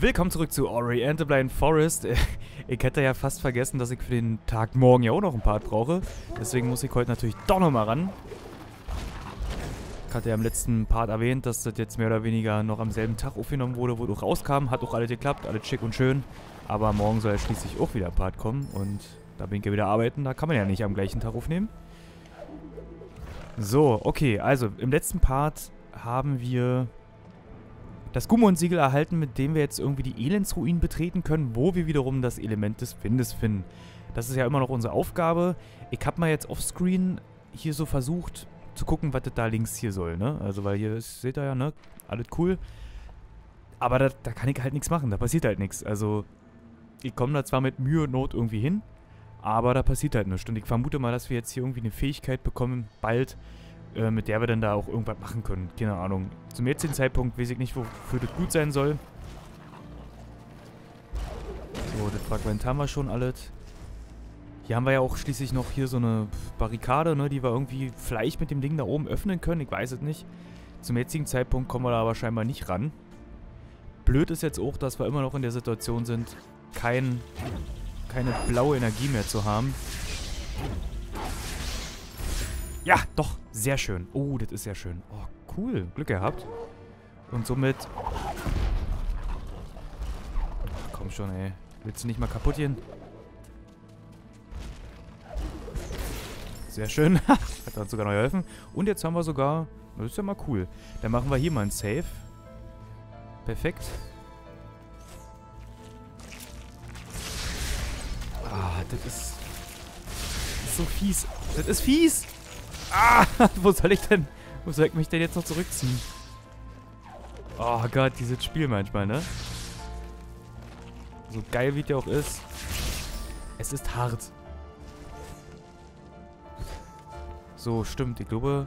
Willkommen zurück zu Ori and the Blind Forest. Ich hätte ja fast vergessen, dass ich für den Tag morgen ja auch noch einen Part brauche. Deswegen muss ich heute natürlich doch nochmal ran. Ich hatte ja im letzten Part erwähnt, dass das jetzt mehr oder weniger noch am selben Tag aufgenommen wurde, wo du rauskam. Hat auch alles geklappt, alles schick und schön. Aber morgen soll ja schließlich auch wieder ein Part kommen. Und da bin ich ja wieder arbeiten. Da kann man ja nicht am gleichen Tag aufnehmen. So, okay. Also, im letzten Part haben wir das Gumon-Siegel erhalten, mit dem wir jetzt irgendwie die Elendsruinen betreten können, wo wir wiederum das Element des Windes finden. Das ist ja immer noch unsere Aufgabe. Ich habe mal jetzt offscreen hier so versucht zu gucken, was das da links hier soll, ne? Also, weil hier seht ihr ja, ne? Alles cool. Aber da, da kann ich halt nichts machen, da passiert halt nichts. Also, ich komme da zwar mit Mühe und Not irgendwie hin, aber da passiert halt nichts. Und ich vermute mal, dass wir jetzt hier irgendwie eine Fähigkeit bekommen, bald, äh, mit der wir dann da auch irgendwas machen können. Keine Ahnung. Zum jetzigen Zeitpunkt weiß ich nicht, wofür das gut sein soll. So, das Fragment haben wir schon alles. Hier haben wir ja auch schließlich noch hier so eine Barrikade, ne, die wir irgendwie vielleicht mit dem Ding da oben öffnen können. Ich weiß es nicht. Zum jetzigen Zeitpunkt kommen wir da aber scheinbar nicht ran. Blöd ist jetzt auch, dass wir immer noch in der Situation sind, kein, keine blaue Energie mehr zu haben. Ja, doch. Sehr schön. Oh, das ist sehr schön. Oh, cool. Glück gehabt. Und somit... Komm schon, ey. Willst du nicht mal kaputt gehen? Sehr schön. Hat uns sogar noch geholfen. Und jetzt haben wir sogar... Das ist ja mal cool. Dann machen wir hier mal ein Save. Perfekt. Ah, das ist... Das ist so fies. Das ist fies! Ah, wo soll ich denn... Wo soll ich mich denn jetzt noch zurückziehen? Oh Gott, dieses Spiel manchmal, ne? So geil wie der auch ist. Es ist hart. So, stimmt. Ich glaube...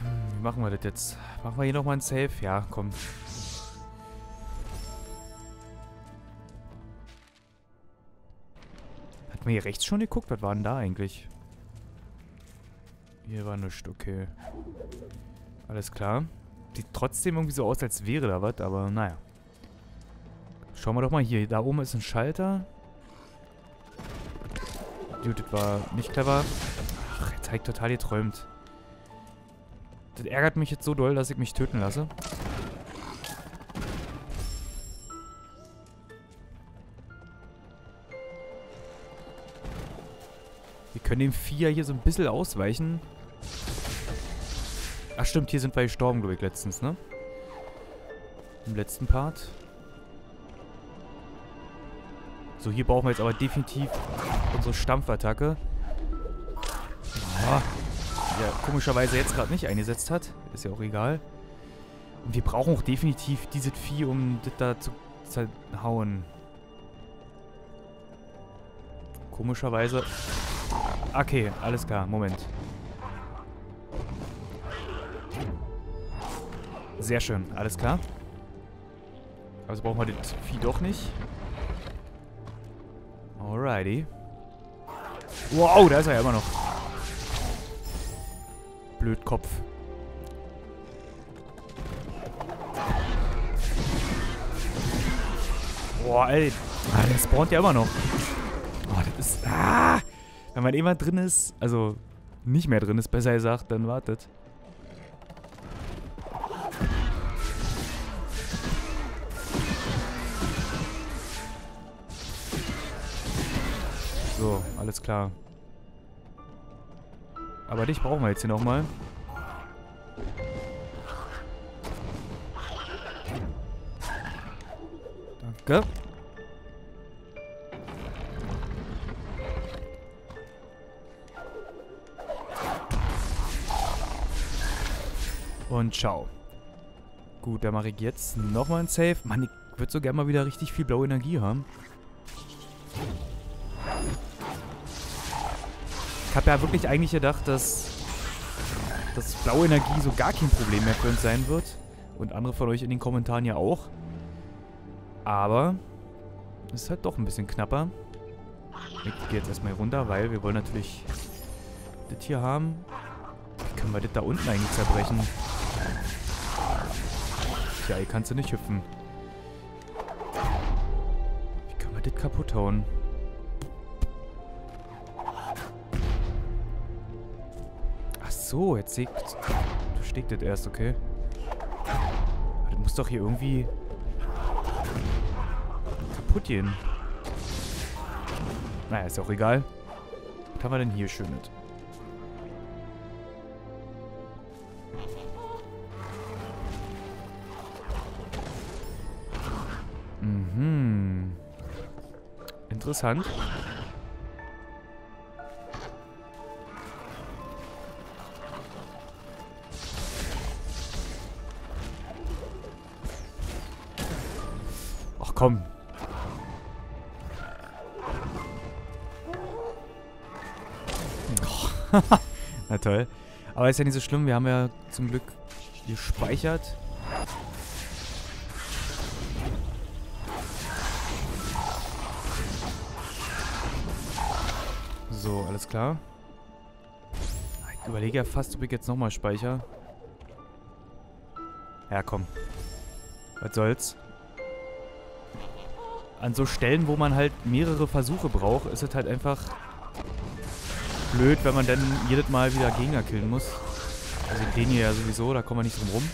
Hm, wie machen wir das jetzt? Machen wir hier nochmal ein Safe? Ja, komm. Hat man hier rechts schon geguckt? Was war denn da eigentlich? Hier war nichts, okay. Alles klar. Sieht trotzdem irgendwie so aus, als wäre da was, aber naja. Schauen wir doch mal hier. Da oben ist ein Schalter. Dude, das war nicht clever. Ach, jetzt habe ich total geträumt. Das ärgert mich jetzt so doll, dass ich mich töten lasse. Können dem Vier hier so ein bisschen ausweichen. Ach stimmt, hier sind wir gestorben, glaube ich, letztens, ne? Im letzten Part. So, hier brauchen wir jetzt aber definitiv unsere Stampfattacke. Ah, die ja komischerweise jetzt gerade nicht eingesetzt hat. Ist ja auch egal. Und wir brauchen auch definitiv dieses Vieh, um das da zu zerhauen. Komischerweise Okay, alles klar. Moment. Sehr schön, alles klar. Also brauchen wir das Vieh doch nicht. Alrighty. Wow, da ist er ja immer noch. Blödkopf. Boah, ey. Ah, der spawnt ja immer noch. Oh, das ist... Ah! Wenn man immer drin ist, also nicht mehr drin ist, besser gesagt, dann wartet. So, alles klar. Aber dich brauchen wir jetzt hier nochmal. Danke. Und ciao. Gut, dann mache ich jetzt nochmal ein Save. Mann, ich würde so gerne mal wieder richtig viel blaue Energie haben. Ich habe ja wirklich eigentlich gedacht, dass, dass blaue Energie so gar kein Problem mehr für uns sein wird. Und andere von euch in den Kommentaren ja auch. Aber ist halt doch ein bisschen knapper. Ich gehe jetzt erstmal runter, weil wir wollen natürlich das hier haben. können wir das da unten eigentlich zerbrechen? Tja, hier kannst du nicht hüpfen. Wie können wir das kaputt hauen? Ach so, jetzt seht... Du steckt das erst, okay. Aber das muss doch hier irgendwie... kaputt gehen. Naja, ist auch egal. Was haben wir denn hier Schönes? Interessant. Ach komm. Na toll. Aber ist ja nicht so schlimm. Wir haben ja zum Glück gespeichert. So, alles klar. Überlege ja fast, ob ich jetzt nochmal speichere. Ja, komm. Was soll's. An so Stellen, wo man halt mehrere Versuche braucht, ist es halt einfach blöd, wenn man dann jedes Mal wieder Gegner killen muss. Also den hier ja sowieso, da kommen wir nicht drum rum.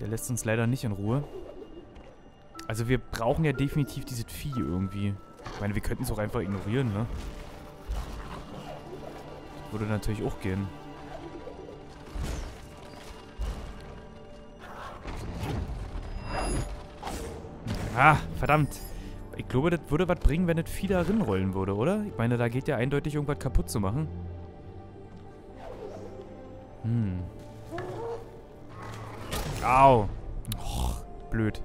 Der lässt uns leider nicht in Ruhe. Also wir brauchen ja definitiv dieses Vieh irgendwie. Ich meine, wir könnten es auch einfach ignorieren, ne? Würde natürlich auch gehen. Ah, verdammt. Ich glaube, das würde was bringen, wenn das Vieh da rollen würde, oder? Ich meine, da geht ja eindeutig irgendwas kaputt zu machen. Hm. Au. Och, blöd.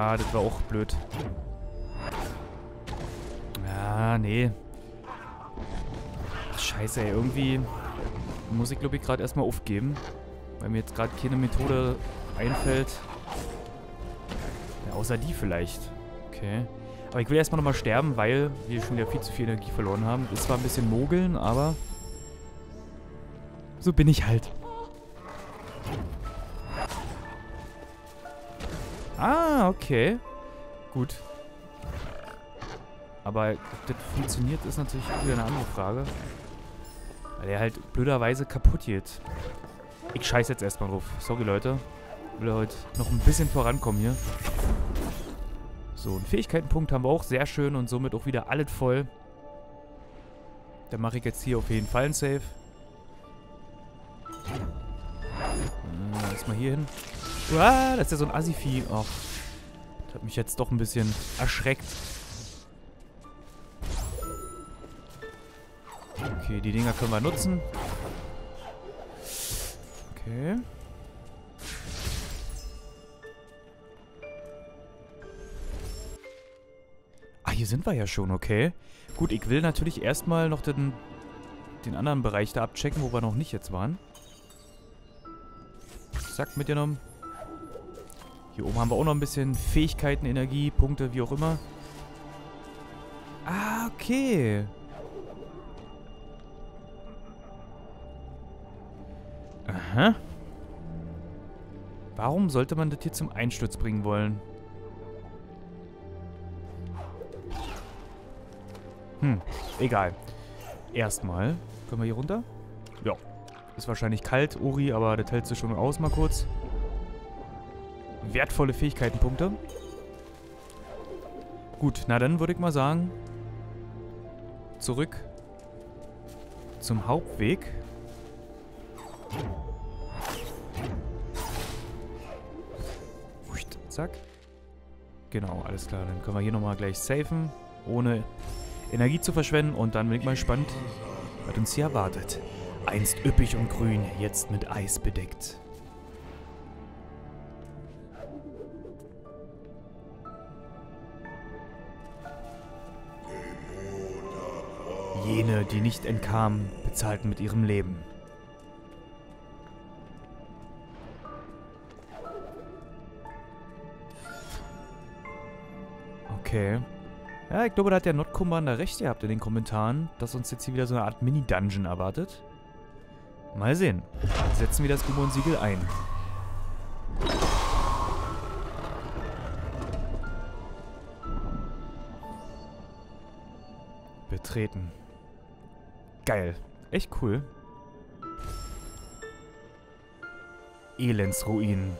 Ah, das war auch blöd. Ah, nee. Ach, scheiße, ey. Irgendwie muss ich, glaube ich, gerade erstmal aufgeben. Weil mir jetzt gerade keine Methode einfällt. Ja, außer die vielleicht. Okay. Aber ich will erstmal nochmal sterben, weil wir schon wieder viel zu viel Energie verloren haben. Ist zwar ein bisschen mogeln, aber... So bin ich halt. Okay. Gut. Aber ob das funktioniert, ist natürlich wieder eine andere Frage. Weil der halt blöderweise kaputt geht. Ich scheiß jetzt erstmal drauf. Sorry, Leute. Ich will heute noch ein bisschen vorankommen hier. So, einen Fähigkeitenpunkt haben wir auch. Sehr schön und somit auch wieder alles voll. Dann mache ich jetzt hier auf jeden Fall ein Save. Äh, erstmal hier hin. Uah, das ist ja so ein Assi-Vieh. Oh, das hat mich jetzt doch ein bisschen erschreckt. Okay, die Dinger können wir nutzen. Okay. Ah, hier sind wir ja schon, okay. Gut, ich will natürlich erstmal noch den, den anderen Bereich da abchecken, wo wir noch nicht jetzt waren. Zack, mitgenommen. Hier oben haben wir auch noch ein bisschen Fähigkeiten, Energie, Punkte, wie auch immer. Ah, okay. Aha. Warum sollte man das hier zum Einsturz bringen wollen? Hm, egal. Erstmal. Können wir hier runter? Ja. Ist wahrscheinlich kalt, Uri, aber das hältst du schon aus mal kurz wertvolle Fähigkeitenpunkte. Gut, na dann würde ich mal sagen, zurück zum Hauptweg. Zack. Genau, alles klar. Dann können wir hier nochmal gleich safen, ohne Energie zu verschwenden. Und dann bin ich mal gespannt, was uns hier erwartet. Einst üppig und grün, jetzt mit Eis bedeckt. Jene, die nicht entkamen, bezahlten mit ihrem Leben. Okay. Ja, ich glaube, da hat der Notcommander recht gehabt in den Kommentaren, dass uns jetzt hier wieder so eine Art Mini-Dungeon erwartet. Mal sehen. Setzen wir das Gummon-Siegel ein. Betreten. Geil. Echt cool. Elendsruinen.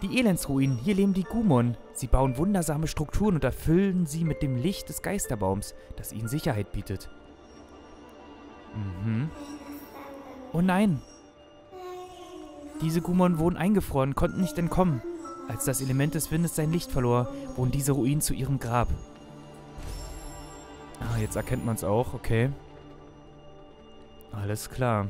Die Elendsruinen, hier leben die Gumon. Sie bauen wundersame Strukturen und erfüllen sie mit dem Licht des Geisterbaums, das ihnen Sicherheit bietet. Mhm. Oh nein! Diese Gumon wurden eingefroren, konnten nicht entkommen. Als das Element des Windes sein Licht verlor, wurden diese Ruinen zu ihrem Grab. Ah, jetzt erkennt man es auch, okay. Alles klar.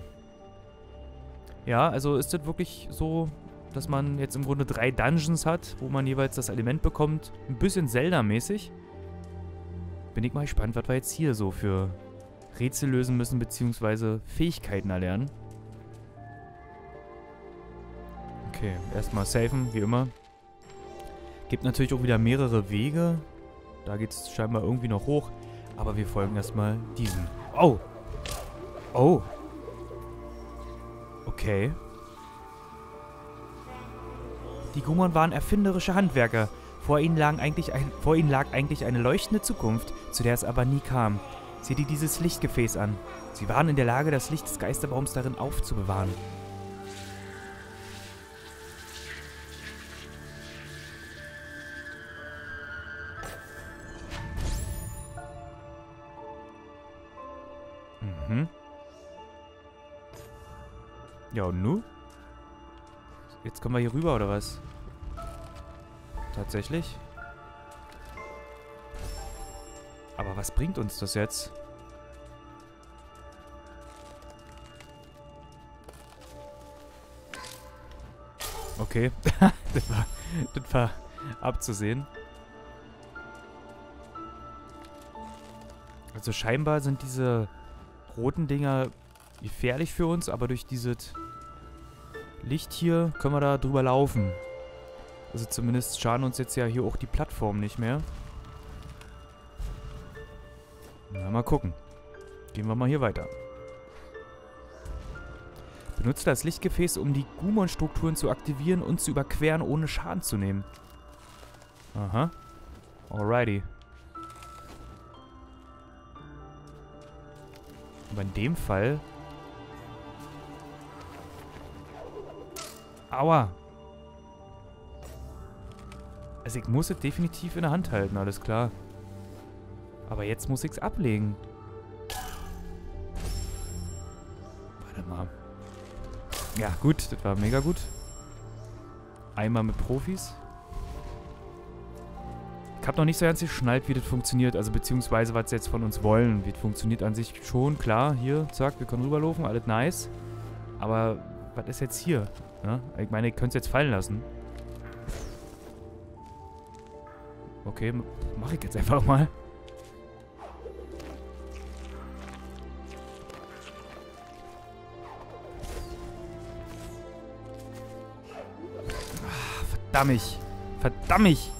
Ja, also ist das wirklich so, dass man jetzt im Grunde drei Dungeons hat, wo man jeweils das Element bekommt. Ein bisschen Zelda-mäßig. Bin ich mal gespannt, was wir jetzt hier so für Rätsel lösen müssen, beziehungsweise Fähigkeiten erlernen. Okay, erstmal safen, wie immer. Gibt natürlich auch wieder mehrere Wege. Da geht es scheinbar irgendwie noch hoch. Aber wir folgen erstmal diesen. Oh! Oh! Okay. Die Gumon waren erfinderische Handwerker. Vor ihnen, ein, vor ihnen lag eigentlich eine leuchtende Zukunft, zu der es aber nie kam. Sieh dir dieses Lichtgefäß an. Sie waren in der Lage, das Licht des Geisterbaums darin aufzubewahren. Ja, und nu? Jetzt kommen wir hier rüber, oder was? Tatsächlich? Aber was bringt uns das jetzt? Okay. das, war, das war abzusehen. Also scheinbar sind diese roten Dinger gefährlich für uns, aber durch dieses Licht hier können wir da drüber laufen. Also zumindest schaden uns jetzt ja hier auch die Plattform nicht mehr. Na, mal gucken. Gehen wir mal hier weiter. Benutze das Lichtgefäß, um die Gumon-Strukturen zu aktivieren und zu überqueren, ohne Schaden zu nehmen. Aha. Alrighty. Aber in dem Fall... Aua! Also ich muss es definitiv in der Hand halten, alles klar. Aber jetzt muss ich es ablegen. Warte mal. Ja, gut. Das war mega gut. Einmal mit Profis. Ich habe noch nicht so ganz geschnallt, wie das funktioniert. Also beziehungsweise, was sie jetzt von uns wollen. Wie das funktioniert an sich schon. Klar, hier, zack, wir können rüberlaufen. Alles nice. Aber was ist jetzt hier? Ja? Ich meine, ich könnte es jetzt fallen lassen. Okay, mache ich jetzt einfach mal. Verdammt. Verdammt.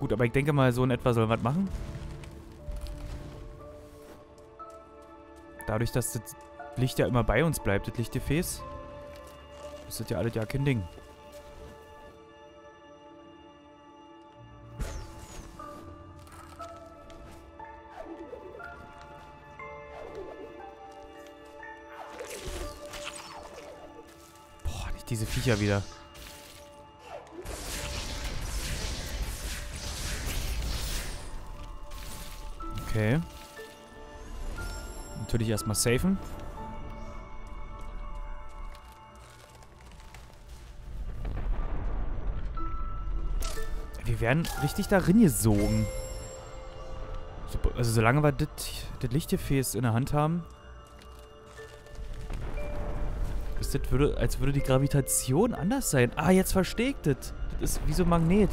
Gut, aber ich denke mal, so in etwa soll was machen. Dadurch, dass das Licht ja immer bei uns bleibt, das Lichtgefäß, ist das ja alles ja kein Ding. Boah, nicht diese Viecher wieder. Okay. Natürlich erstmal safen. Wir werden richtig darin gesogen. Also solange wir das Lichtgefäß in der Hand haben, ist das als würde die Gravitation anders sein. Ah, jetzt verstehe ich das. Das ist wie so ein Magnet.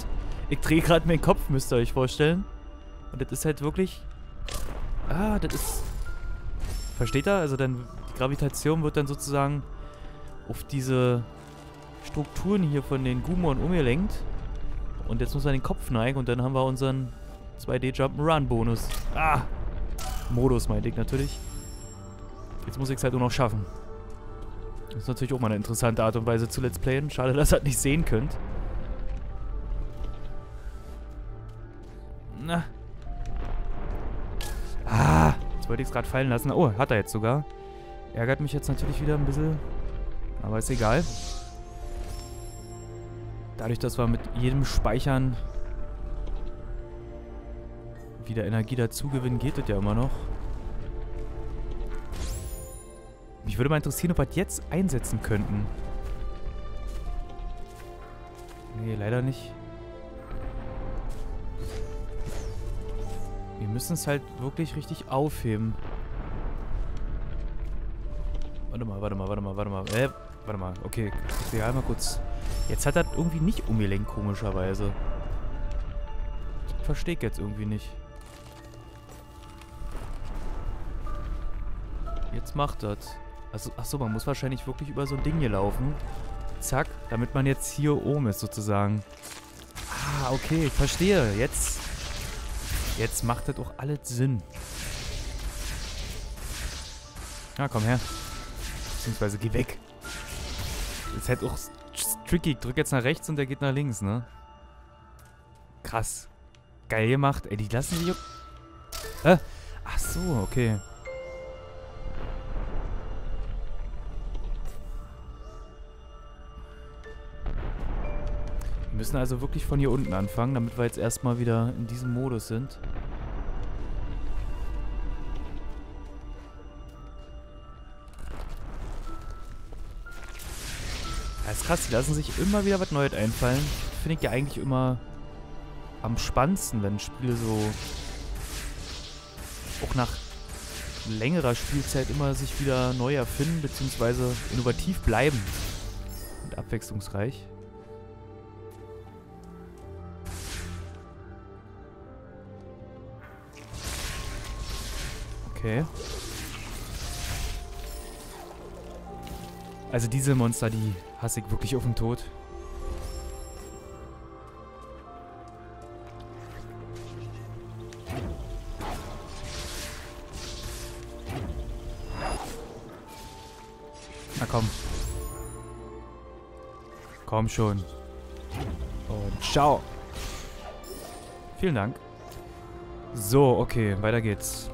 Ich drehe gerade meinen Kopf, müsst ihr euch vorstellen. Und das ist halt wirklich Ah, das ist... Versteht er? Also dann die Gravitation wird dann sozusagen auf diese Strukturen hier von den Gumon umgelenkt. Und jetzt muss er den Kopf neigen und dann haben wir unseren 2D Jump'n'Run Bonus. Ah! Modus meinte ich natürlich. Jetzt muss ich es halt nur noch schaffen. Das ist natürlich auch mal eine interessante Art und Weise zu Let's Playen. Schade, dass ihr das nicht sehen könnt. Na. Ah, jetzt wollte ich es gerade fallen lassen. Oh, hat er jetzt sogar. Ärgert mich jetzt natürlich wieder ein bisschen. Aber ist egal. Dadurch, dass wir mit jedem Speichern wieder Energie dazugewinnen, geht das ja immer noch. Mich würde mal interessieren, ob wir das jetzt einsetzen könnten. Nee, leider nicht. Wir müssen es halt wirklich richtig aufheben. Warte mal, warte mal, warte mal, warte mal. Äh, warte mal. Okay, ich will einmal kurz... Jetzt hat er irgendwie nicht umgelenkt, komischerweise. Verstehe ich jetzt irgendwie nicht. Jetzt macht das. Also, achso, man muss wahrscheinlich wirklich über so ein Ding hier laufen. Zack, damit man jetzt hier oben ist, sozusagen. Ah, okay, ich verstehe. Jetzt, jetzt macht das auch alles Sinn. Ja, komm her. Beziehungsweise geh weg. Ist halt auch tricky. Drück jetzt nach rechts und der geht nach links, ne? Krass. Geil gemacht. Ey, die lassen sich... Äh? Ach so, okay. Wir müssen also wirklich von hier unten anfangen, damit wir jetzt erstmal wieder in diesem Modus sind. Das ist krass, die lassen sich immer wieder was Neues einfallen. Finde ich ja eigentlich immer am spannendsten, wenn Spiele so auch nach längerer Spielzeit immer sich wieder neu erfinden, beziehungsweise innovativ bleiben. Und abwechslungsreich. Okay. Also diese Monster, die hasse ich wirklich auf den Tod. Na komm. Komm schon. Und ciao. Vielen Dank. So, okay, weiter geht's.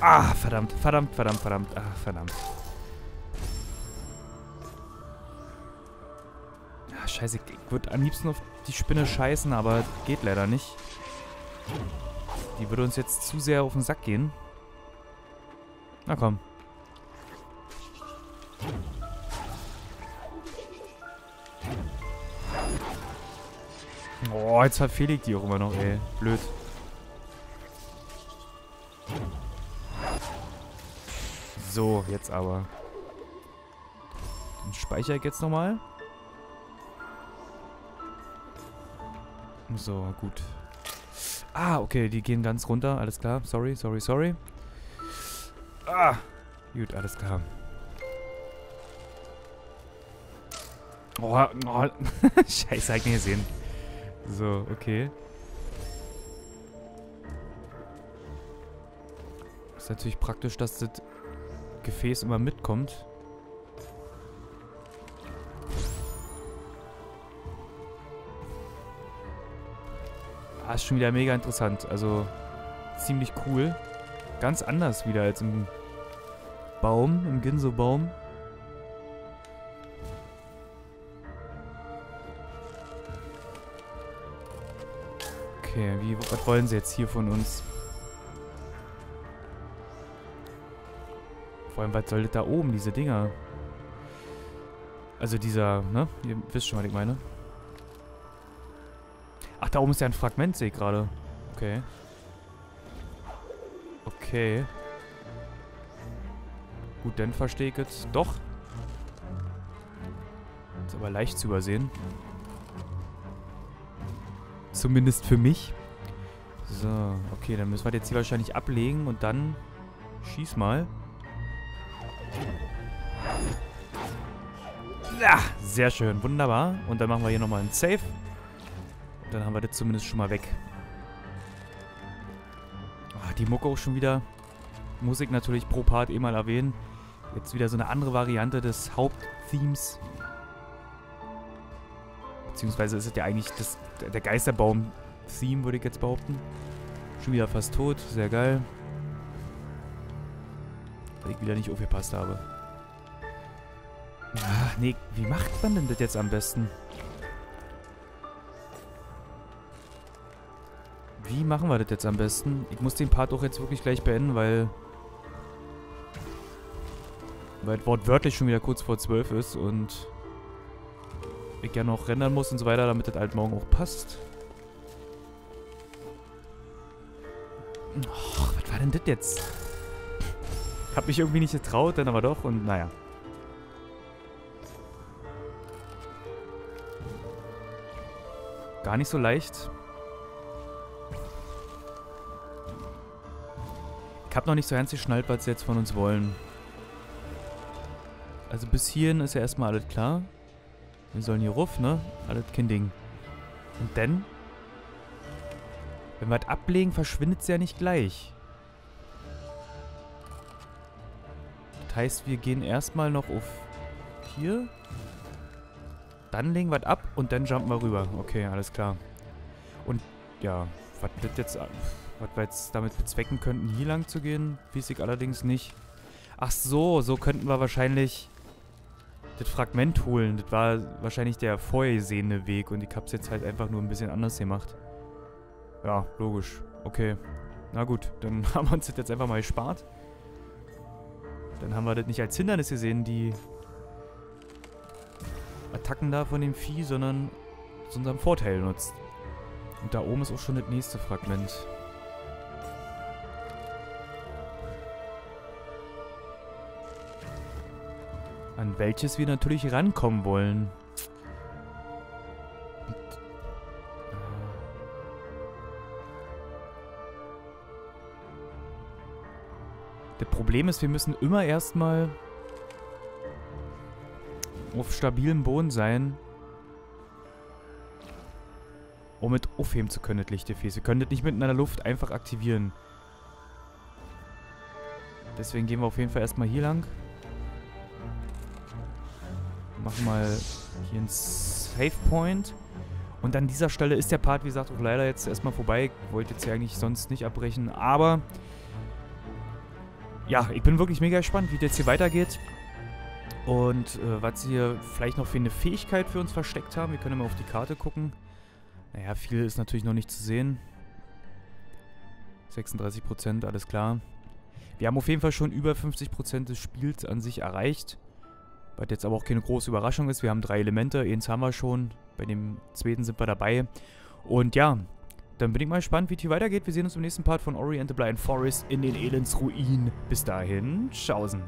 Ah, verdammt, verdammt, verdammt, verdammt. Ah, verdammt. Scheiße, ich würde am liebsten auf die Spinne scheißen, aber geht leider nicht. Die würde uns jetzt zu sehr auf den Sack gehen. Na komm. Oh, jetzt verfehle ich die auch immer noch, ey. Blöd. So, jetzt aber. Dann speichere ich jetzt nochmal. So, gut. Ah, okay, die gehen ganz runter. Alles klar. Sorry, sorry, sorry. Ah, gut, alles klar. Oh, oh. Scheiße, hab ich nicht gesehen. So, okay. Ist natürlich praktisch, dass das Gefäß immer mitkommt. Ist schon wieder mega interessant. Also ziemlich cool. Ganz anders wieder als im Baum, im Ginso-Baum. Okay, wie, was wollen sie jetzt hier von uns? Vor allem, was soll das da oben, diese Dinger? Also dieser, ne? Ihr wisst schon, was ich meine. Ach, da oben ist ja ein Fragment, sehe ich gerade. Okay. Okay. Gut, dann verstehe ich jetzt. Doch. Ist aber leicht zu übersehen. Zumindest für mich. So, okay, dann müssen wir jetzt hier wahrscheinlich ablegen und dann schieß mal. Ja, sehr schön, wunderbar. Und dann machen wir hier nochmal einen Save. Dann haben wir das zumindest schon mal weg. Ach, die Mucke auch schon wieder. Musik natürlich pro Part eh mal erwähnen. Jetzt wieder so eine andere Variante des Hauptthemes. Beziehungsweise ist es ja eigentlich das, der Geisterbaum-Theme, würde ich jetzt behaupten. Schon wieder fast tot, sehr geil. Weil ich wieder nicht aufgepasst habe. Ach, nee, wie macht man denn das jetzt am besten? Wie machen wir das jetzt am besten? Ich muss den Part auch jetzt wirklich gleich beenden, weil... Weil es wortwörtlich schon wieder kurz vor 12 ist und... Ich ja noch rendern muss und so weiter, damit das halt morgen auch passt. Och, was war denn das jetzt? Hab mich irgendwie nicht getraut, dann aber doch und naja. Gar nicht so leicht. Ich hab noch nicht so ganz geschnallt, was sie jetzt von uns wollen. Also bis hierhin ist ja erstmal alles klar. Wir sollen hier ruf, ne? Alles kein Ding. Und dann? Wenn wir das ablegen, verschwindet es ja nicht gleich. Das heißt, wir gehen erstmal noch auf hier. Dann legen wir es ab und dann jumpen wir rüber. Okay, alles klar. Und ja, was das jetzt, was wir jetzt damit bezwecken könnten, hier lang zu gehen, weiß ich allerdings nicht. Ach so, so könnten wir wahrscheinlich das Fragment holen. Das war wahrscheinlich der vorgesehene Weg und ich hab's jetzt halt einfach nur ein bisschen anders gemacht. Ja, logisch. Okay. Na gut, dann haben wir uns das jetzt einfach mal gespart. Dann haben wir das nicht als Hindernis gesehen, die Attacken da von dem Vieh, sondern zu unserem Vorteil nutzt. Und da oben ist auch schon das nächste Fragment. An welches wir natürlich rankommen wollen. Das Problem ist, wir müssen immer erstmal auf stabilem Boden sein, um mit aufheben zu können, das Lichtgefäß. Wir können das nicht mitten in der Luft einfach aktivieren. Deswegen gehen wir auf jeden Fall erstmal hier lang. Machen mal hier einen Save Point. Und an dieser Stelle ist der Part, wie gesagt, auch leider jetzt erstmal vorbei. Ich wollte jetzt hier eigentlich sonst nicht abbrechen, aber... Ja, ich bin wirklich mega gespannt, wie das jetzt hier weitergeht. Und äh, was sie hier vielleicht noch für eine Fähigkeit für uns versteckt haben. Wir können mal auf die Karte gucken. Naja, viel ist natürlich noch nicht zu sehen. 36%, alles klar. Wir haben auf jeden Fall schon über 50% des Spiels an sich erreicht. Was jetzt aber auch keine große Überraschung ist. Wir haben drei Elemente, eins haben wir schon. Bei dem zweiten sind wir dabei. Und ja, dann bin ich mal gespannt, wie es hier weitergeht. Wir sehen uns im nächsten Part von Ori and the Blind Forest in den Elendsruinen. Bis dahin, tschaußen.